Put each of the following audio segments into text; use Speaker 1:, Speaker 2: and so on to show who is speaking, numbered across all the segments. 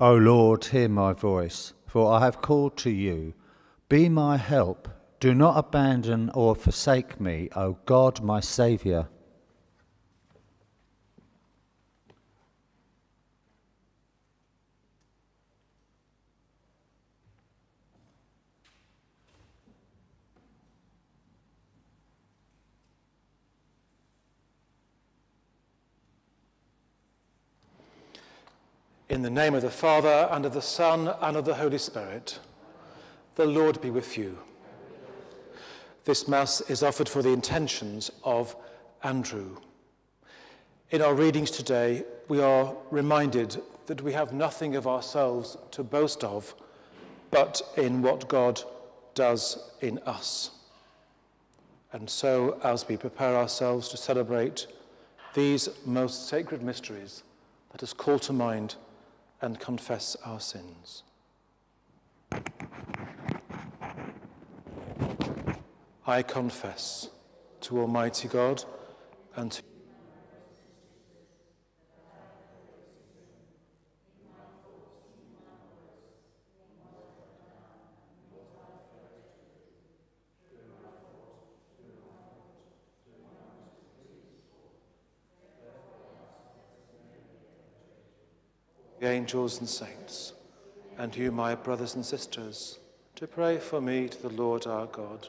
Speaker 1: O Lord, hear my voice, for I have called to you. Be my help. Do not abandon or forsake me, O God, my Saviour.
Speaker 2: In the name of the Father, and of the Son, and of the Holy Spirit, the Lord be with you. This Mass is offered for the intentions of Andrew. In our readings today, we are reminded that we have nothing of ourselves to boast of, but in what God does in us. And so, as we prepare ourselves to celebrate these most sacred mysteries, let us call to mind and confess our sins. I confess to Almighty God and to the angels and saints, and you, my brothers and sisters, to pray for me to the Lord our God.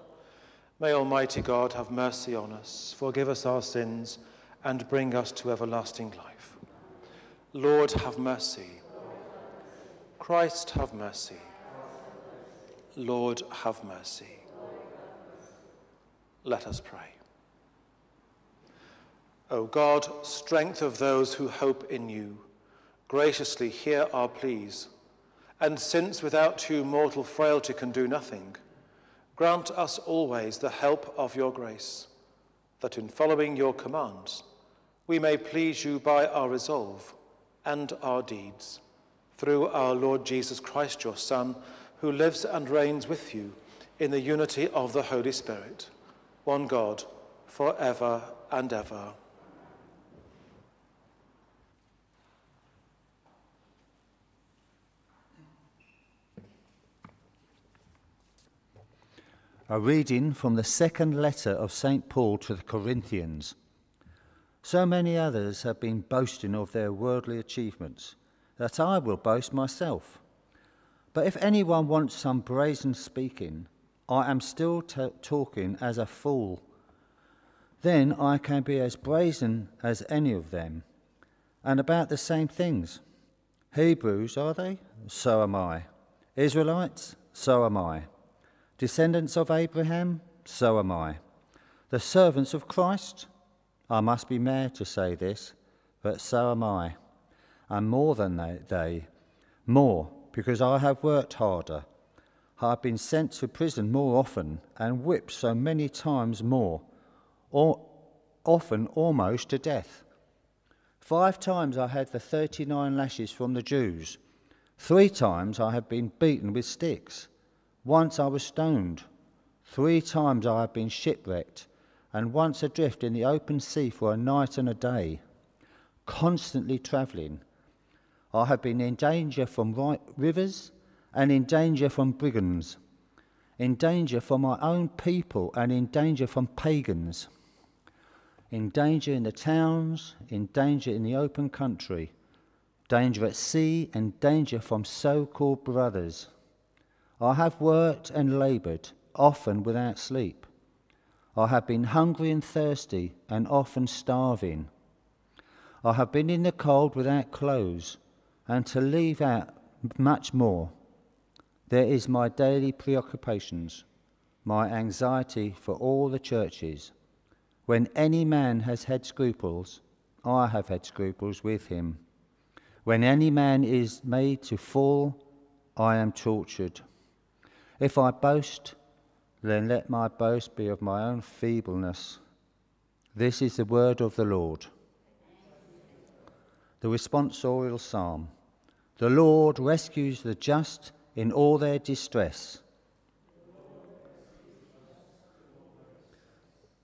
Speaker 2: May Almighty God have mercy on us, forgive us our sins, and bring us to everlasting life. Lord, have mercy. Christ, have mercy. Lord, have mercy. Let us pray. O God, strength of those who hope in you, graciously hear our pleas. And since without you mortal frailty can do nothing, grant us always the help of your grace, that in following your commands we may please you by our resolve and our deeds, through our Lord Jesus Christ, your Son, who lives and reigns with you in the unity of the Holy Spirit, one God, for ever and ever.
Speaker 1: A reading from the second letter of St. Paul to the Corinthians. So many others have been boasting of their worldly achievements that I will boast myself. But if anyone wants some brazen speaking, I am still t- talking as a fool. Then I can be as brazen as any of them, and about the same things. Hebrews, are they? So am I. Israelites? So am I. Descendants of Abraham? So am I. The servants of Christ? I must be mad to say this, but so am I. And more than they, more, because I have worked harder. I have been sent to prison more often and whipped so many times more, or often almost to death. Five times I had the 39 lashes from the Jews. Three times I have been beaten with sticks. Once I was stoned. Three times I have been shipwrecked, and once adrift in the open sea for a night and a day. Constantly travelling. I have been in danger from rivers and in danger from brigands, in danger from my own people and in danger from pagans, in danger in the towns, in danger in the open country, danger at sea, and danger from so called brothers I have worked and laboured, often without sleep. I have been hungry and thirsty, and often starving. I have been in the cold without clothes, and to leave out much more. There is my daily preoccupations, my anxiety for all the churches. When any man has had scruples, I have had scruples with him. When any man is made to fall, I am tortured. If I boast, then let my boast be of my own feebleness. This is the word of the Lord. The responsorial psalm The Lord rescues the just in all their distress.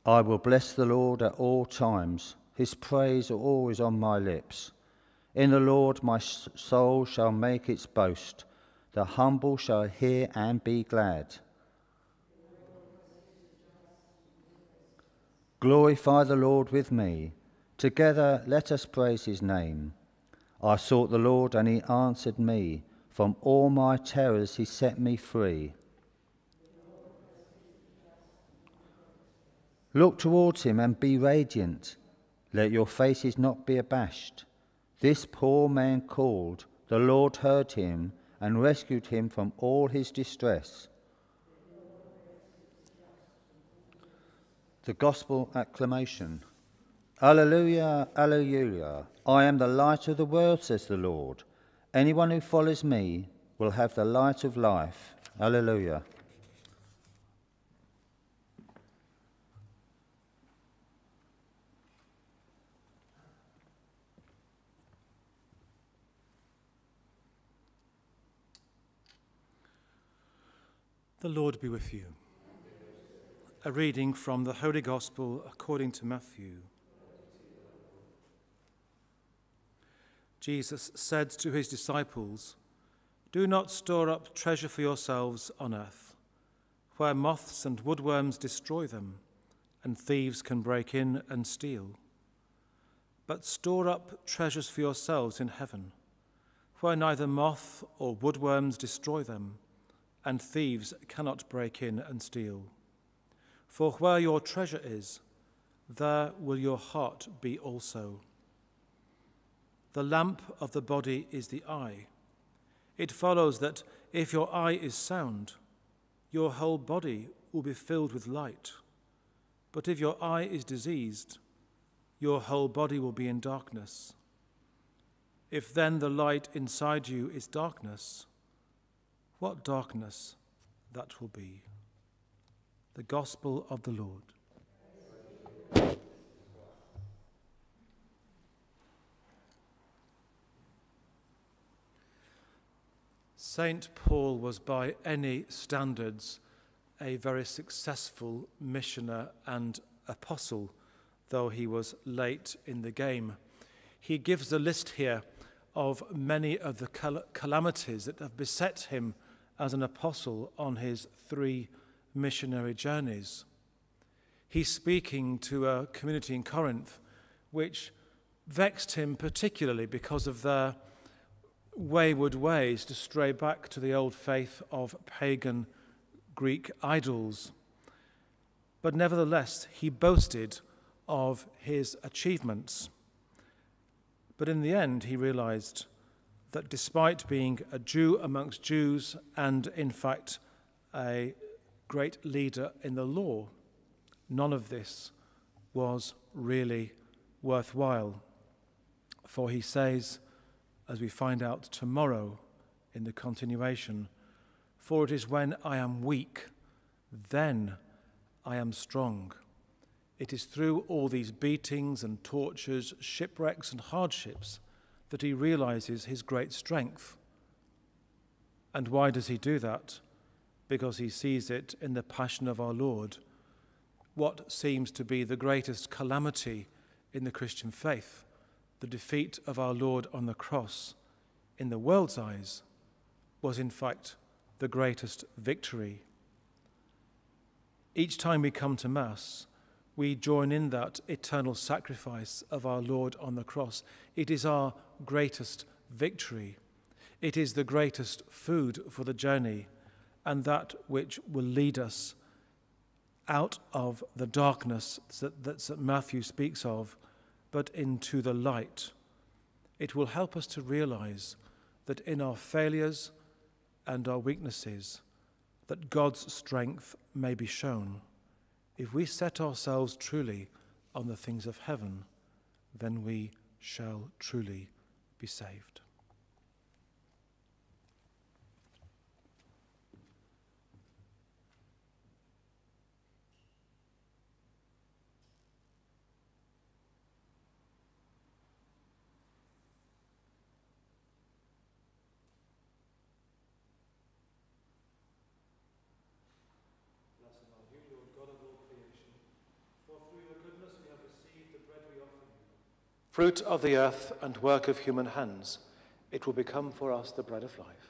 Speaker 1: I will bless the Lord at all times. His praise are always on my lips. In the Lord my soul shall make its boast. The humble shall hear and be glad. Glorify the Lord with me. Together let us praise his name. I sought the Lord, and he answered me. From all my terrors he set me free. Look towards him and be radiant. Let your faces not be abashed. This poor man called, the Lord heard him and rescued him from all his distress. The Gospel Acclamation. Alleluia, Alleluia. I am the light of the world, says the Lord. Anyone who follows me will have the light of life. Alleluia.
Speaker 2: The Lord be with you. A reading from the Holy Gospel according to Matthew. Jesus said to his disciples, Do not store up treasure for yourselves on earth, where moths and woodworms destroy them, and thieves can break in and steal. But store up treasures for yourselves in heaven, where neither moth or woodworms destroy them, and thieves cannot break in and steal. For where your treasure is, there will your heart be also. The lamp of the body is the eye. It follows that if your eye is sound, your whole body will be filled with light. But if your eye is diseased, your whole body will be in darkness. If then the light inside you is darkness, what darkness that will be. The Gospel of the Lord. St. Paul was, by any standards, a very successful missioner and apostle, though he was late in the game. He gives a list here of many of the cal- calamities that have beset him as an apostle on his three missionary journeys. He's speaking to a community in Corinth which vexed him particularly because of their wayward ways to stray back to the old faith of pagan Greek idols. But nevertheless, he boasted of his achievements. But in the end, he realized that despite being a Jew amongst Jews and, in fact, a great leader in the law, none of this was really worthwhile. For he says, as we find out tomorrow in the continuation. For it is when I am weak, then I am strong. It is through all these beatings and tortures, shipwrecks and hardships that he realizes his great strength. And why does he do that? Because he sees it in the passion of our Lord, what seems to be the greatest calamity in the Christian faith the defeat of our Lord on the cross, in the world's eyes, was in fact the greatest victory. Each time we come to Mass, we join in that eternal sacrifice of our Lord on the cross. It is our greatest victory. It is the greatest food for the journey, and that which will lead us out of the darkness that, that St. Matthew speaks of but into the light. It will help us to realize that in our failures and our weaknesses, that God's strength may be shown. If we set ourselves truly on the things of heaven, then we shall truly be saved. Fruit of the earth and work of human hands, it will become for us the bread of life.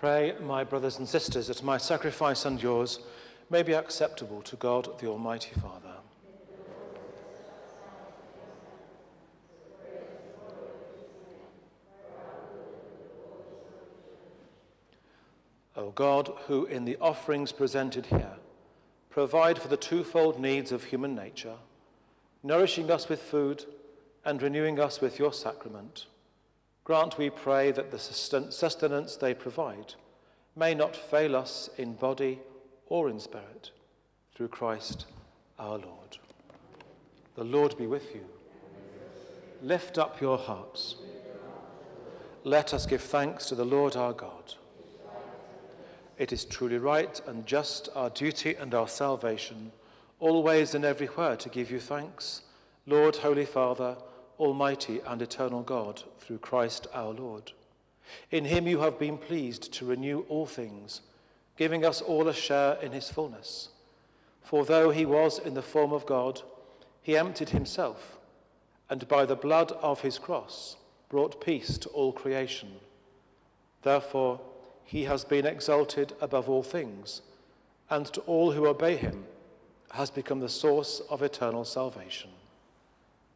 Speaker 2: Pray, my brothers and sisters, that my sacrifice and yours may be acceptable to God the Almighty Father. O God, who in the offerings presented here provide for the twofold needs of human nature, nourishing us with food and renewing us with your sacrament, Grant, we pray, that the sustenance they provide may not fail us in body or in spirit, through Christ our Lord. The Lord be with you. Lift up your hearts. Let us give thanks to the Lord our God. It is truly right and just, our duty and our salvation, always and everywhere to give you thanks, Lord, Holy Father, Almighty and eternal God, through Christ our Lord. In him you have been pleased to renew all things, giving us all a share in his fullness. For though he was in the form of God, he emptied himself, and by the blood of his cross brought peace to all creation. Therefore, he has been exalted above all things, and to all who obey him has become the source of eternal salvation.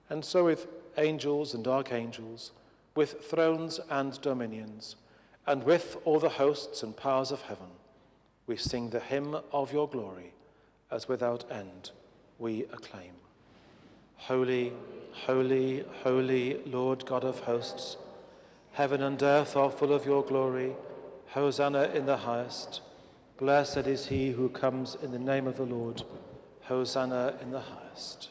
Speaker 2: And so with angels and archangels, with thrones and dominions, and with all the hosts and powers of heaven, we sing the hymn of your glory, as without end we acclaim. Holy, holy, holy Lord God of hosts, heaven and earth are full of your glory. Hosanna in the highest. Blessed is he who comes in the name of the Lord. Hosanna in the highest.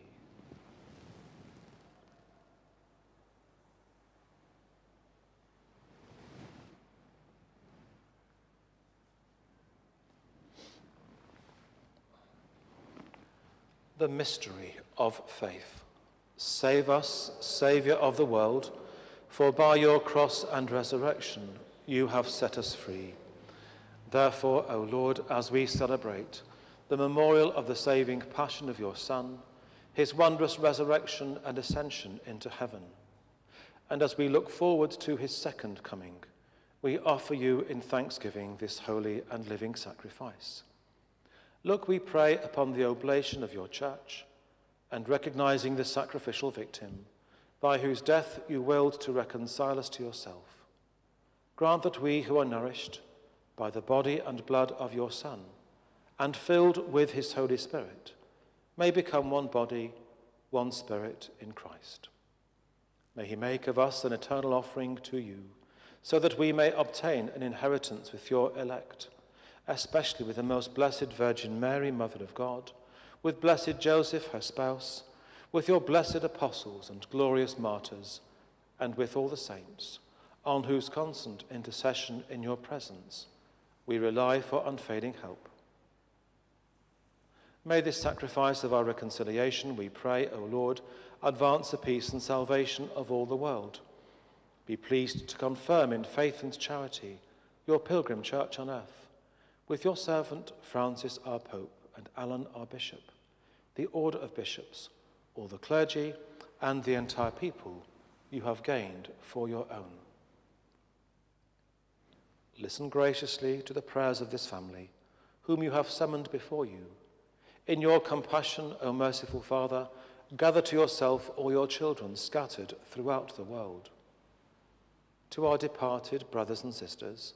Speaker 2: The mystery of faith. Save us, Saviour of the world, for by your cross and resurrection you have set us free. Therefore, O Lord, as we celebrate the memorial of the saving passion of your Son, his wondrous resurrection and ascension into heaven, and as we look forward to his second coming, we offer you in thanksgiving this holy and living sacrifice. Look, we pray, upon the oblation of your church, and recognizing the sacrificial victim, by whose death you willed to reconcile us to yourself. Grant that we who are nourished by the body and blood of your Son, and filled with his Holy Spirit, may become one body, one spirit in Christ. May he make of us an eternal offering to you, so that we may obtain an inheritance with your elect especially with the most blessed Virgin Mary, Mother of God, with blessed Joseph, her spouse, with your blessed apostles and glorious martyrs, and with all the saints, on whose constant intercession in your presence we rely for unfailing help. May this sacrifice of our reconciliation, we pray, O Lord, advance the peace and salvation of all the world. Be pleased to confirm in faith and charity your pilgrim church on earth with your servant Francis our Pope and Alan our Bishop, the order of bishops, all the clergy, and the entire people you have gained for your own. Listen graciously to the prayers of this family, whom you have summoned before you. In your compassion, O merciful Father, gather to yourself all your children scattered throughout the world. To our departed brothers and sisters,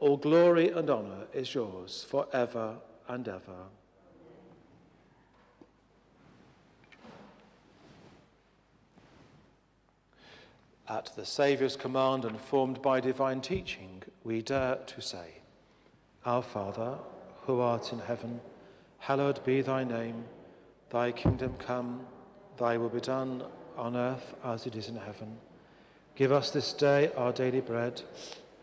Speaker 2: all glory and honor is yours forever and ever. At the Saviour's command and formed by divine teaching, we dare to say, Our Father, who art in heaven, hallowed be thy name. Thy kingdom come, thy will be done on earth as it is in heaven. Give us this day our daily bread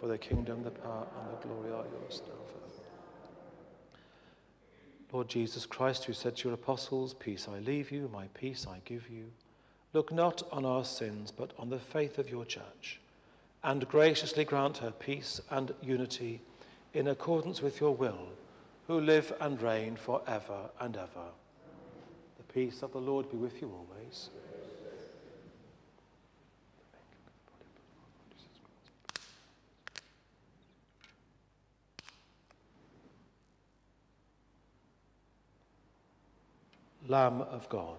Speaker 2: For the kingdom, the power, and the glory are yours now forever. Lord Jesus Christ, who said to your apostles, Peace I leave you, my peace I give you, look not on our sins, but on the faith of your church, and graciously grant her peace and unity in accordance with your will, who live and reign for ever and ever. The peace of the Lord be with you always. Lamb of God.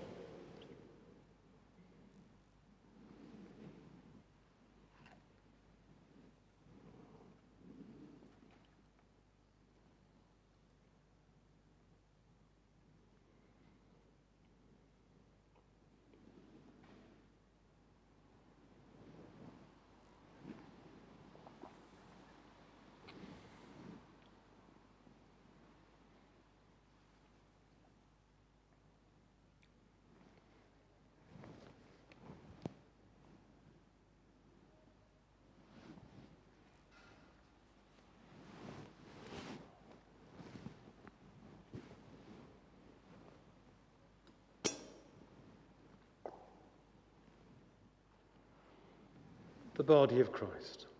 Speaker 2: the body of Christ.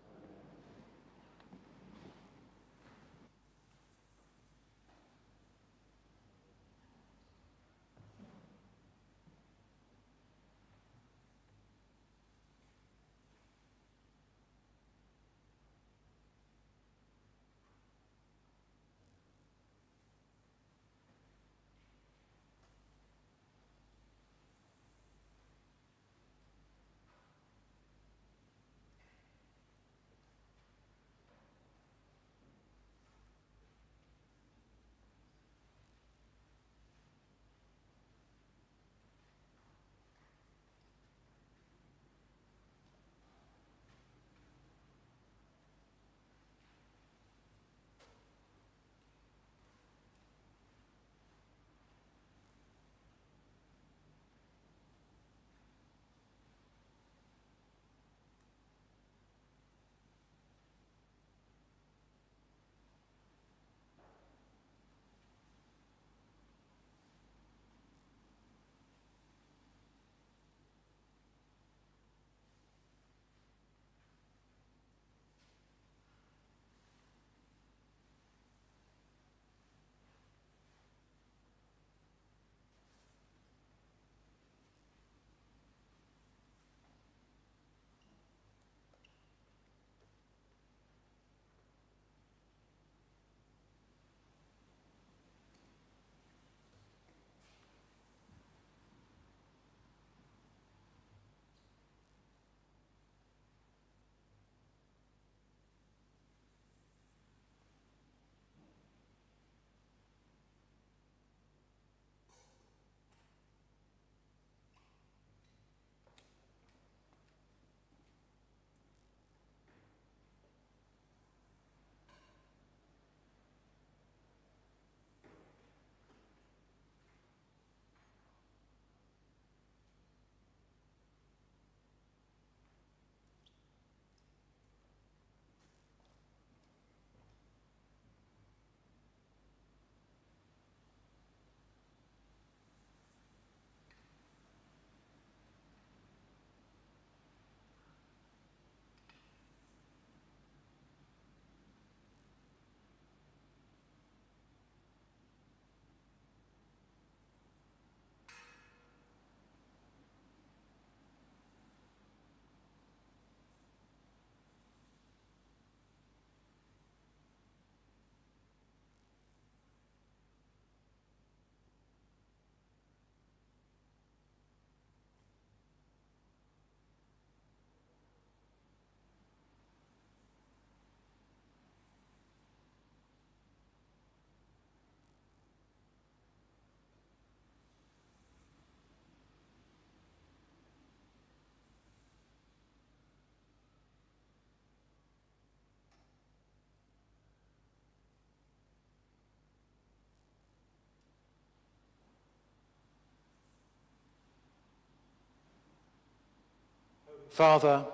Speaker 2: Father,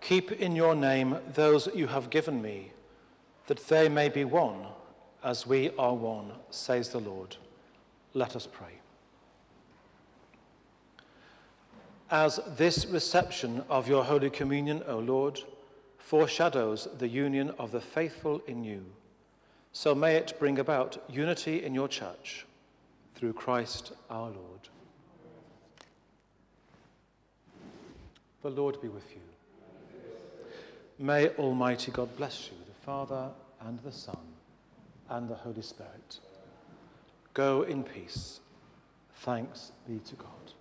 Speaker 2: keep in your name those you have given me, that they may be one as we are one, says the Lord. Let us pray. As this reception of your Holy Communion, O Lord, foreshadows the union of the faithful in you, so may it bring about unity in your church through Christ our Lord. The Lord be with you. May Almighty God bless you, the Father and the Son and the Holy Spirit. Go in peace. Thanks be to God.